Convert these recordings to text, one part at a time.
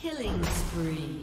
Killing spree.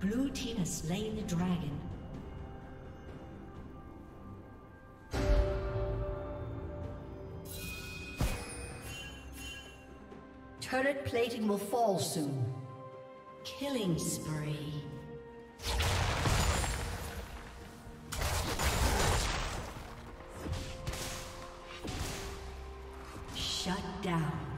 Blue team has slain the dragon. Turret plating will fall soon. Killing spree. Shut down.